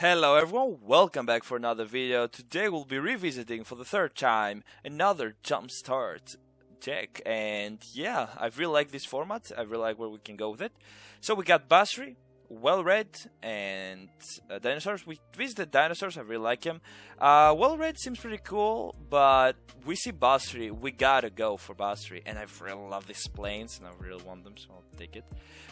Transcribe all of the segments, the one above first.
Hello everyone, welcome back for another video. Today we'll be revisiting for the third time another Jumpstart deck and yeah, I really like this format, I really like where we can go with it. So we got Basri, well read and uh, dinosaurs. We visited dinosaurs. I really like him. Uh, well read seems pretty cool, but we see Basri. We gotta go for Basri, and I really love these planes, and I really want them, so I'll take it.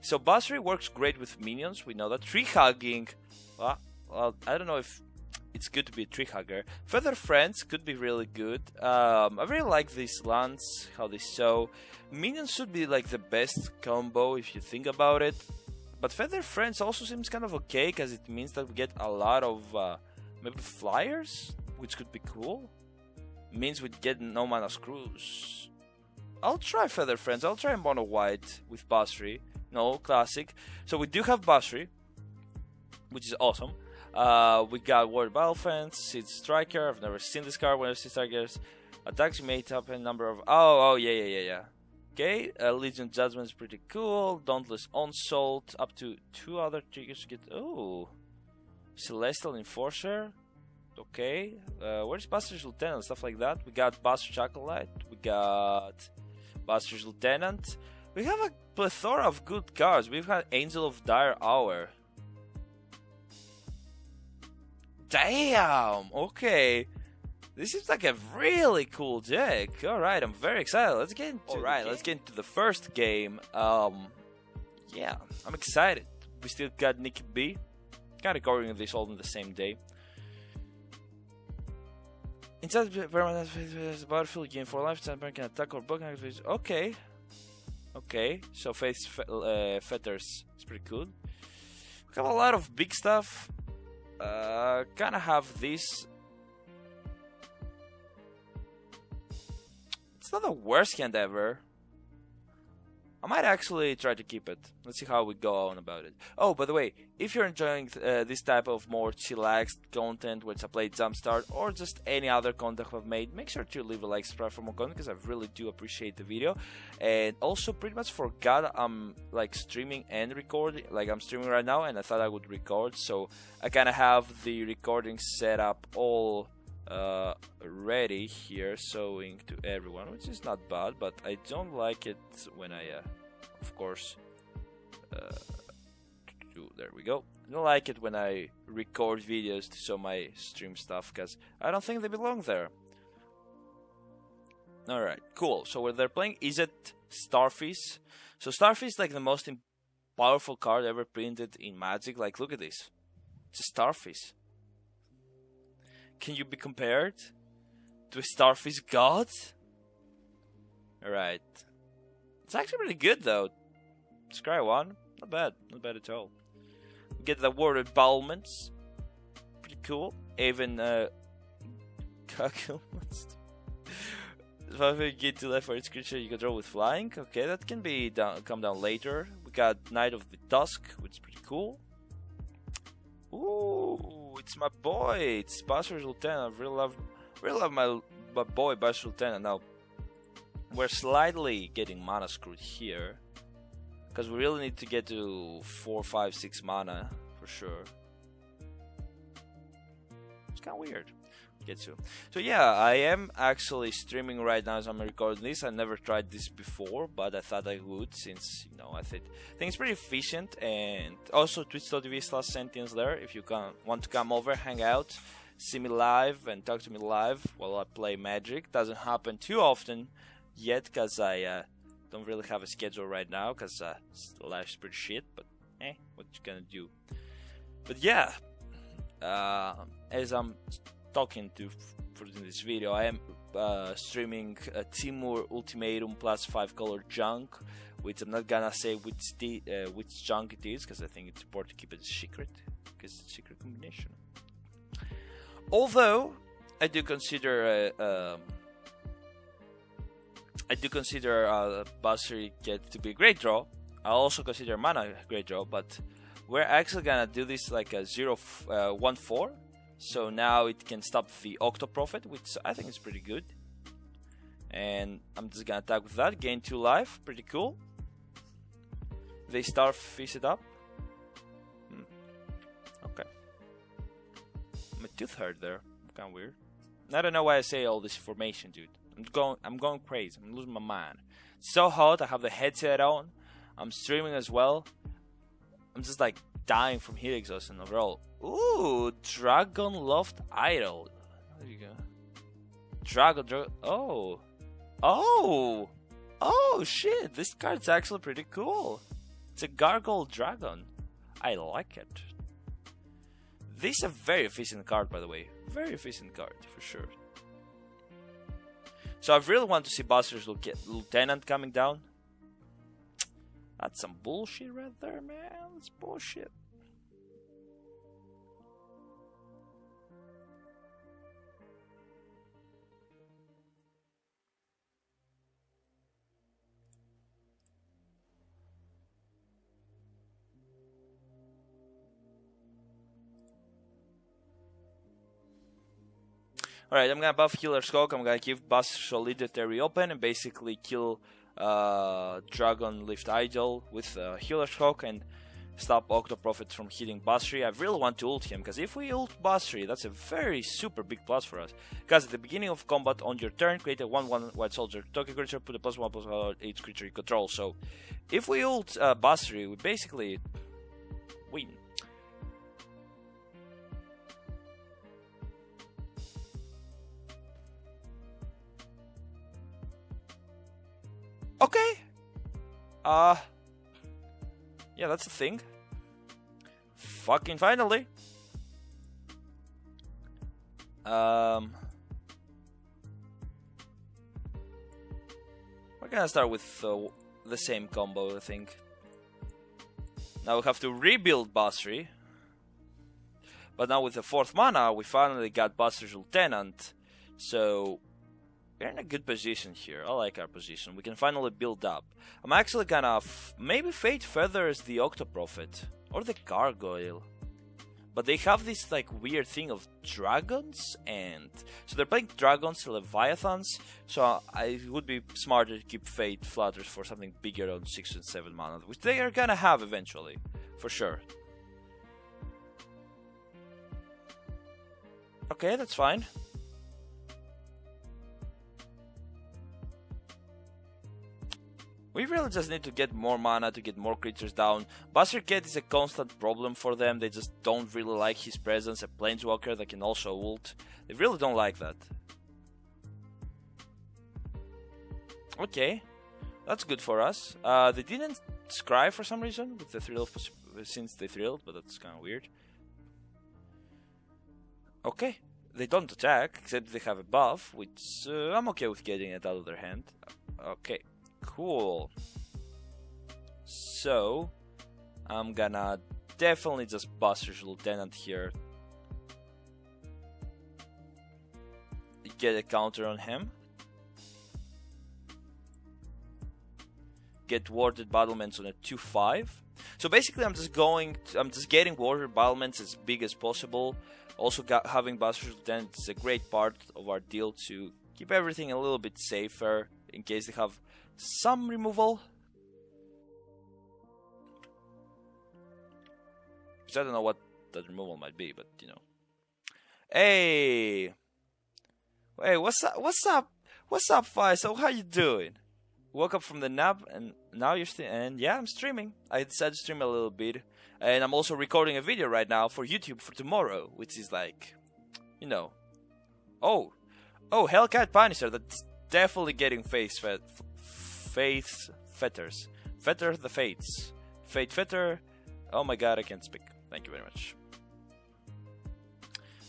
So Basri works great with minions. We know that tree hugging. Well, well, I don't know if it's good to be a tree hugger. Feather friends could be really good. Um, I really like these lands, how they show. Minions should be like the best combo if you think about it. But Feather Friends also seems kind of okay because it means that we get a lot of uh, maybe flyers, which could be cool. means we get no mana screws. I'll try Feather Friends. I'll try Mono White with Basri. No, classic. So we do have Basri, which is awesome. Uh, we got Warded Battlements, Seed Striker. I've never seen this card. When I see Strikers, attacks made up a number of. Oh, oh, yeah, yeah, yeah, yeah. Okay, uh, Legion Judgment is pretty cool. Dauntless Onslaught, up to two other triggers get. Oh, Celestial Enforcer. Okay, uh, where's Basri's Lieutenant? Stuff like that. We got Buster Chocolate. We got Basri's Lieutenant. We have a plethora of good cards. We've got Angel of Dire Hour. Damn! Okay. This seems like a really cool deck. All right, I'm very excited. Let's get into All right, let's get into the first game. Um, yeah, I'm excited. We still got Nikki B. Kind of recording this all in the same day. Inside the permanent battlefield, gain for life, can attack or block. Okay, okay. So face uh, fetters is pretty cool. We have a lot of big stuff. Uh, kind of have this It's not the worst hand ever. I might actually try to keep it. Let's see how we go on about it. Oh, by the way, if you're enjoying uh, this type of more chillaxed content, which I play Jumpstart, or just any other content I've made, make sure to leave a like, subscribe for more content, because I really do appreciate the video. And also, pretty much forgot I'm like streaming and recording. Like I'm streaming right now, and I thought I would record, so I kind of have the recording set up all uh, ready here showing to everyone which is not bad but I don't like it when I uh, of course uh, there we go. I don't like it when I record videos to show my stream stuff because I don't think they belong there. Alright cool. So what they're playing is it Starfish? So Starfish is like the most powerful card ever printed in Magic. Like look at this. It's a Starfish can you be compared to a starfish god? Alright. It's actually pretty good though. Scry 1, not bad, not bad at all. get the word battlements. Pretty cool. Even uh if you get to left for each creature you control with flying, okay, that can be down, come down later. We got Knight of the Tusk, which is pretty cool. Ooh, it's my boy. It's Basri Lieutenant. I really love, really love my, my boy Basri Lieutenant. Now, we're slightly getting mana screwed here. Because we really need to get to 4, 5, 6 mana for sure. It's kind of weird. Get to. So yeah, I am actually streaming right now as I'm recording this. I never tried this before, but I thought I would since you know I think, I think it's pretty efficient and also twitch.tv slash sentienslair if you can want to come over, hang out, see me live and talk to me live while I play Magic. Doesn't happen too often yet because I uh, don't really have a schedule right now because uh, life's pretty shit. But eh, what you gonna do? But yeah, uh, as I'm talking to for this video, I am uh, streaming a Timur Ultimatum plus 5 color junk, which I'm not gonna say which, uh, which junk it is, because I think it's important to keep it a secret, because it's a secret combination. Although, I do consider uh, um, I do consider uh, Basri Ket to be a great draw. I also consider Mana a great draw, but we're actually gonna do this like a 0 uh, 1 4 so now it can stop the Octo Prophet, which I think is pretty good. And I'm just gonna attack with that, gain 2 life, pretty cool. They starfish it up. Hmm. Okay. My tooth hurt there. Kind of weird. I don't know why I say all this information, dude. I'm going, I'm going crazy. I'm losing my mind. It's so hot. I have the headset on. I'm streaming as well. I'm just like dying from heat exhaustion overall. Ooh, Dragonloft Idol. There you go. Dragon, Dragon. Oh, oh, oh shit! This card's actually pretty cool. It's a Gargoyle Dragon. I like it. This is a very efficient card, by the way. Very efficient card, for sure. So I really want to see Basri's Lieutenant coming down. That's some bullshit right there, man. That's bullshit. Alright, I'm gonna buff Healer's Hawk, I'm gonna give Buster Solidary open and basically kill uh, Dragonloft Idol with uh, Healer's Hawk and stop Octoprophet from hitting Basri. I really want to ult him, because if we ult Basri, that's a very super big plus for us. Because at the beginning of combat on your turn, create a 1-1 White Soldier token creature, put a plus 1 plus 1 each creature you control. So, if we ult uh, Basri, we basically win. Okay. Uh. Yeah, that's a thing. Fucking finally. Um. We're gonna start with uh, the same combo, I think. Now we have to rebuild Basri. But now with the fourth mana, we finally got Basri's Lieutenant. So we're in a good position here. I like our position. We can finally build up. I'm actually gonna maybe Faith's Fetters the Octoprophet or the Gargoyle. But they have this like weird thing of dragons and so they're playing dragons, leviathans. So I, would be smarter to keep Faith's Fetters for something bigger on six and seven mana, which they are gonna have eventually, for sure. Okay, that's fine. We really just need to get more mana to get more creatures down. Basri Ket is a constant problem for them. They just don't really like his presence. A Planeswalker that can also ult. They really don't like that. Okay, that's good for us. Uh, they didn't scry for some reason with the thrill since they thrilled, but that's kind of weird. Okay, they don't attack except they have a buff, which uh, I'm okay with getting it out of their hand. Okay. Cool. So, I'm gonna definitely just Basri's Lieutenant here. Get a counter on him. Get warded battlements on a 2-5. So basically I'm just going, to, I'm just getting warded battlements as big as possible. Also got, having Basri's Lieutenant is a great part of our deal to keep everything a little bit safer in case they have some removal. Because I don't know what that removal might be, but you know. Hey, hey, what's up? What's up? What's up, So How you doing? Woke up from the nap and now you're still and yeah, I'm streaming. I decided to stream a little bit, and I'm also recording a video right now for YouTube for tomorrow, which is like, you know, oh, oh, Hellkite Punisher. That's definitely getting face fed Faith Fetters. Fetter the Fates. Fate Fetter. Oh my god, I can't speak. Thank you very much.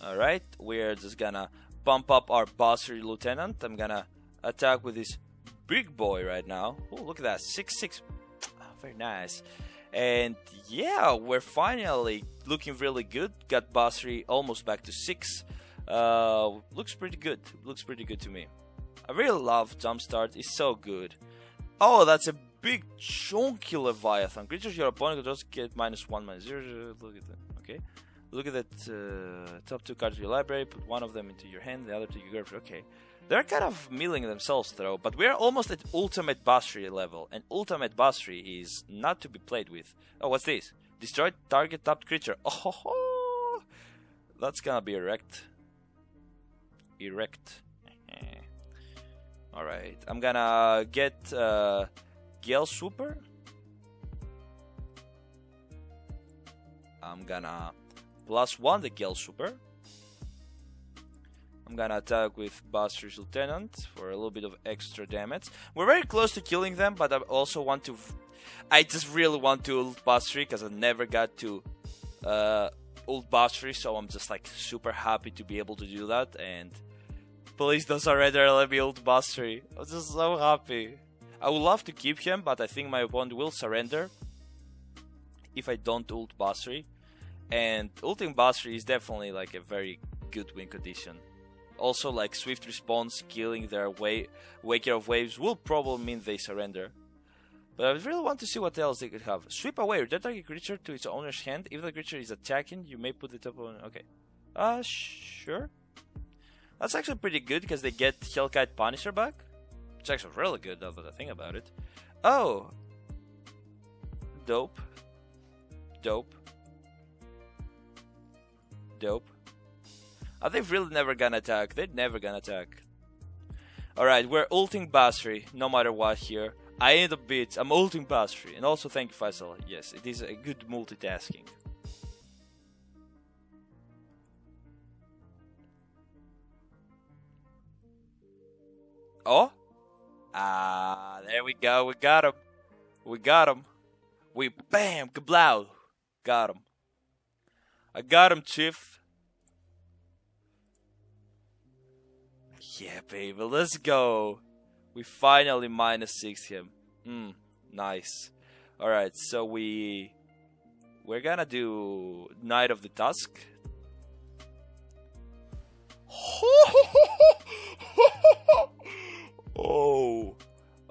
Alright, we're just gonna bump up our Basri Lieutenant. I'm gonna attack with this big boy right now. Oh, look at that. 6 6. Oh, very nice. And yeah, we're finally looking really good. Got Basri almost back to 6. Uh, looks pretty good. Looks pretty good to me. I really love Jumpstart. It's so good. Oh, that's a big chunky Leviathan. Creatures your opponent just get minus one, minus zero. Look at that. Okay. Look at that uh, top two cards of your library. Put one of them into your hand, the other to your girlfriend. Okay. They're kind of milling themselves though, but we're almost at ultimate Basri level, and ultimate Basri is not to be played with. Oh, what's this? Destroy target tapped creature. Oh, ho, ho. That's gonna be erect. Erect. Alright, I'm gonna get uh, Gale Swooper. I'm gonna plus one the Gale Swooper. I'm gonna attack with Basri's Lieutenant for a little bit of extra damage. We're very close to killing them, but I also want to. I just really want to ult Basri because I never got to uh, ult Basri, so I'm just like super happy to be able to do that. And please surrender, let me ult Basri. I'm just so happy. I would love to keep him, but I think my opponent will surrender if I don't ult Basri. And ulting Basri is definitely like a very good win condition. Also, like swift response, killing their way, Waker of Waves will probably mean they surrender. But I really want to see what else they could have. Sweep away your target creature to its owner's hand. If the creature is attacking, you may put the top on. Okay. Uh, sure. That's actually pretty good because they get Hellkite Punisher back. It's actually really good now that I think about it. Oh. Dope. Dope. Dope. Ah, Are they really never gonna attack? They're never gonna attack. Alright, we're ulting Basri, no matter what here. I end up bit, I'm ulting Basri. And also thank you Faisal. Yes, it is a good multitasking. Oh? Ah, there we go. We got him. We got him. We bam, kablow. Got him. I got him, Chief. Yeah, baby, let's go. We finally minus six him. Hmm, nice. Alright, so we... We're gonna do Knight of the Tusk.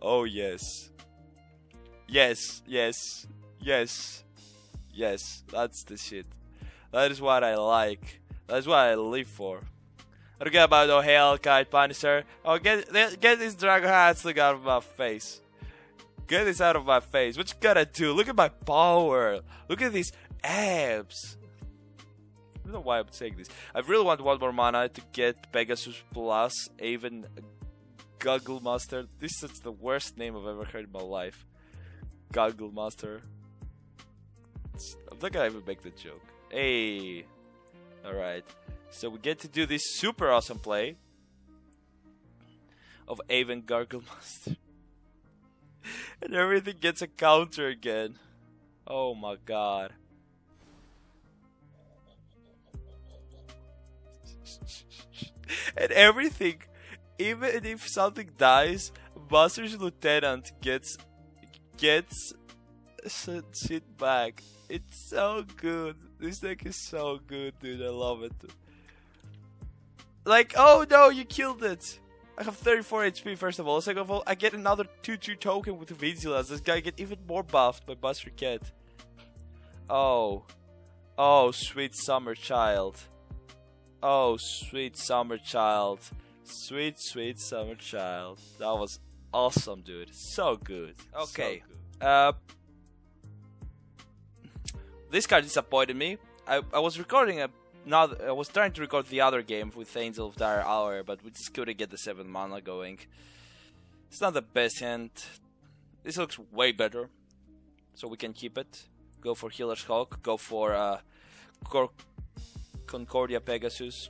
Oh yes. Yes, yes, yes, yes, that's the shit. That is what I like. That's what I live for. Forget about the Hellkite Punisher. Oh, get get this Dragon Hatchling out of my face. Get this out of my face. What you gotta do? Look at my power. Look at these abs. I don't know why I'm saying this. I really want one more mana to get Pegasus plus even Goggle Master. This is the worst name I've ever heard in my life. Goggle Master. I'm not gonna even make the joke. Hey. Alright. So we get to do this super awesome play of Aven Gagglemaster. and everything gets a counter again. Oh my god. and everything, even if something dies, Basri's Lieutenant gets gets shit back. It's so good. This deck is so good, dude. I love it. Like, oh no, you killed it. I have 34 HP first of all. Second of all, I get another 2-2 token with Vigilas. This guy get even more buffed by Basri Ket. Oh. Oh, sweet summer child. Oh, sweet summer child. Sweet, sweet summer child. That was awesome, dude. So good. Okay. So good. Uh, this card disappointed me. I, I was recording a not I was trying to record the other game with Angel of Dire Hour, but we just couldn't get the seven mana going. It's not the best hand. This looks way better, so we can keep it. Go for Healer's Hawk. Go for uh, Cor- Concordia Pegasus.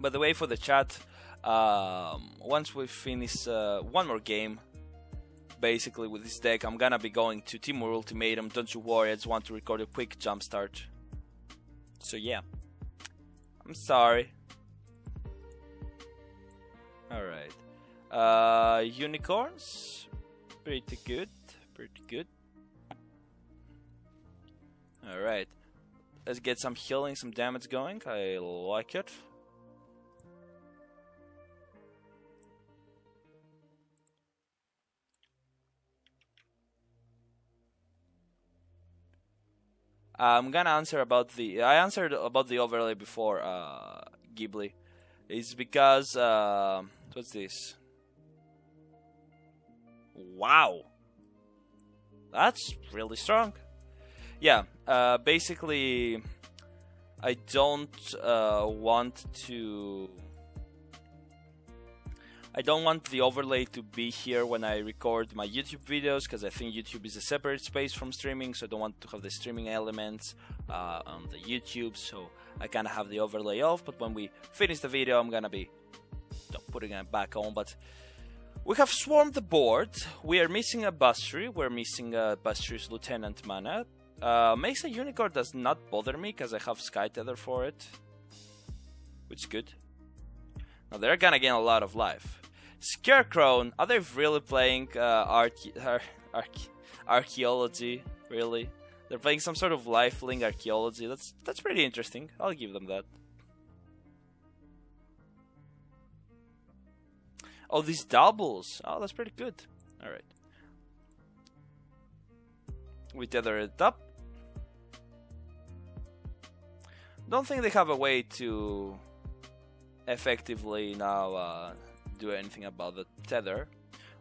By the way, for the chat, um, once we finish uh, one more game, basically with this deck, I'm gonna be going to Timur Ultimatum. Don't you worry, I just want to record a quick jump start. So yeah. I'm sorry. Alright. Uh, unicorns. Pretty good. Pretty good. Alright. Let's get some healing, some damage going. I like it. I'm gonna answer about the. I answered about the overlay before, uh, Ghibli. It's because uh, what's this? Wow, that's really strong. Yeah, uh, basically, I don't uh, want to. I don't want the overlay to be here when I record my YouTube videos because I think YouTube is a separate space from streaming, so I don't want to have the streaming elements uh, on the YouTube. So I kind of have the overlay off, but when we finish the video, I'm gonna be putting it back on. But we have swarmed the board. We are missing a Basri. We're missing a Basri's Lieutenant Mana. Uh, Mesa Unicorn does not bother me because I have Sky Tether for it, which is good. Now they're gonna gain a lot of life. Scarecrow, are they really playing uh, arche- ar- arche- archaeology? Really? They're playing some sort of lifelink archaeology. That's that's pretty interesting. I'll give them that. Oh, these doubles. Oh, that's pretty good. All right. We tether it up. Don't think they have a way to effectively now uh, do anything about the tether.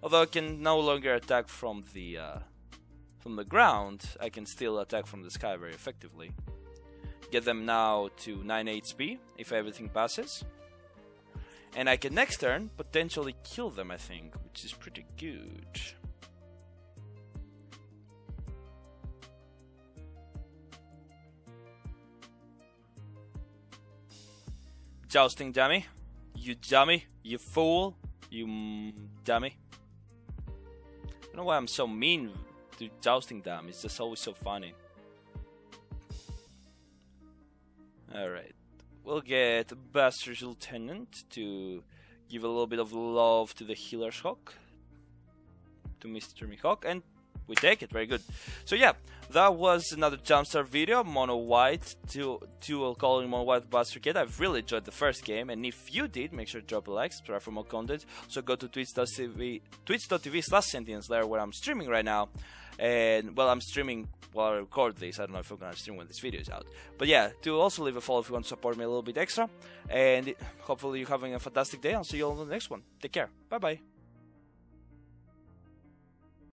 Although I can no longer attack from the uh, from the ground, I can still attack from the sky very effectively. Get them now to 9 HP if everything passes. And I can next turn potentially kill them, I think, which is pretty good. Jousting dummy. You dummy. You fool. You dummy. I don't know why I'm so mean to jousting dummy. It's just always so funny. Alright we'll get Basri's Lieutenant to give a little bit of love to the Healer's Hawk, to Mr. Mihawk, and we take it. Very good. So yeah, that was another Jumpstart video. Mono White, two, two calling Mono White Basri Ket. I've really enjoyed the first game, and if you did, make sure to drop a like, subscribe for more content. So go to twitch.tv, twitch.tv slash sentienslair where I'm streaming right now. And well, I'm streaming while I record this. I don't know if I'm gonna stream when this video is out. But yeah, to also leave a follow if you want to support me a little bit extra. And hopefully you're having a fantastic day. I'll see you all on the next one. Take care. Bye bye.